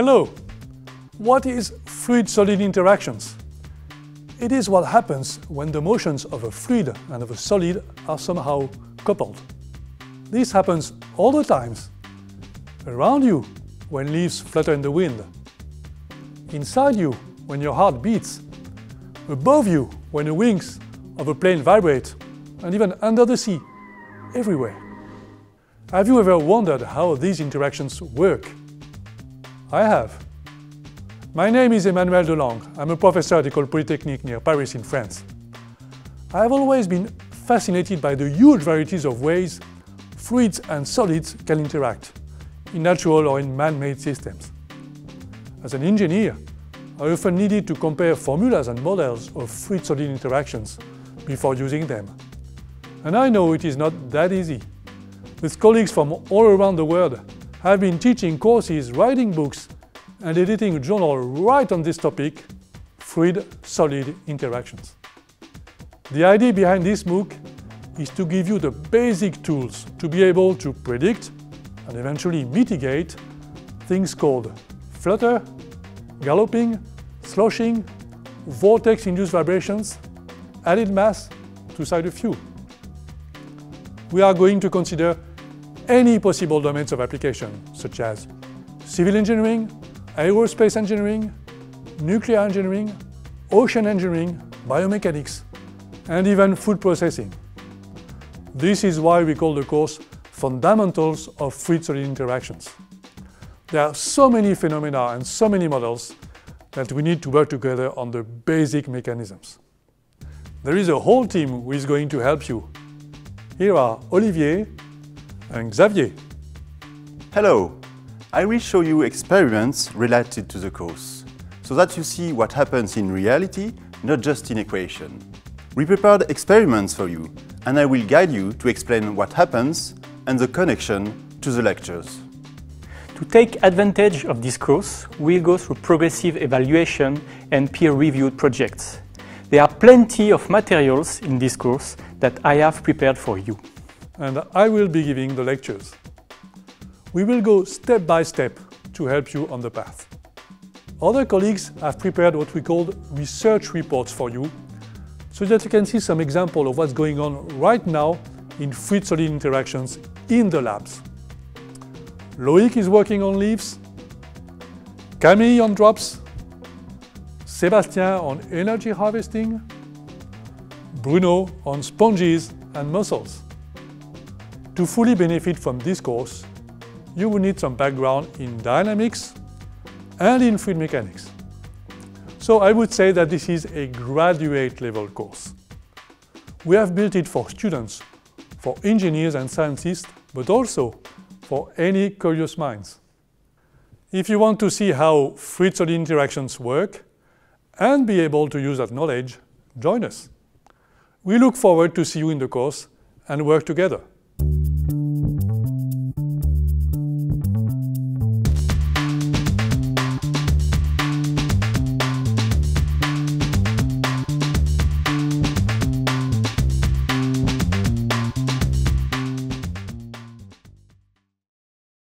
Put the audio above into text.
Hello! What is fluid-solid interactions? It is what happens when the motions of a fluid and of a solid are somehow coupled. This happens all the times. Around you, when leaves flutter in the wind. Inside you, when your heart beats. Above you, when the wings of a plane vibrate. And even under the sea, everywhere. Have you ever wondered how these interactions work? I have. My name is Emmanuel de Langre. I'm a professor at École Polytechnique near Paris in France. I have always been fascinated by the huge varieties of ways fluids and solids can interact in natural or in man-made systems. As an engineer, I often needed to compare formulas and models of fluid-solid interactions before using them. And I know it is not that easy with colleagues from all around the world, have been teaching courses, writing books, and editing a journal right on this topic, fluid-solid interactions. The idea behind this MOOC is to give you the basic tools to be able to predict and eventually mitigate things called flutter, galloping, sloshing, vortex-induced vibrations, added mass, to cite a few. We are going to consider any possible domains of application, such as civil engineering, aerospace engineering, nuclear engineering, ocean engineering, biomechanics, and even food processing. This is why we call the course Fundamentals of Fluid-Solid Interactions. There are so many phenomena and so many models that we need to work together on the basic mechanisms. There is a whole team who is going to help you. Here are Olivier, and Xavier. Hello! I will show you experiments related to the course, so that you see what happens in reality, not just in equation. We prepared experiments for you, and I will guide you to explain what happens and the connection to the lectures. To take advantage of this course, we'll go through progressive evaluation and peer-reviewed projects. There are plenty of materials in this course that I have prepared for you and I will be giving the lectures. We will go step by step to help you on the path. Other colleagues have prepared what we call research reports for you, so that you can see some example of what's going on right now in fluid-solid interactions in the labs. Loic is working on leaves, Camille on drops, Sébastien on energy harvesting, Bruno on sponges and mussels. To fully benefit from this course, you will need some background in dynamics and in fluid mechanics. So I would say that this is a graduate level course. We have built it for students, for engineers and scientists, but also for any curious minds. If you want to see how fluid-solid interactions work and be able to use that knowledge, join us. We look forward to see you in the course and work together.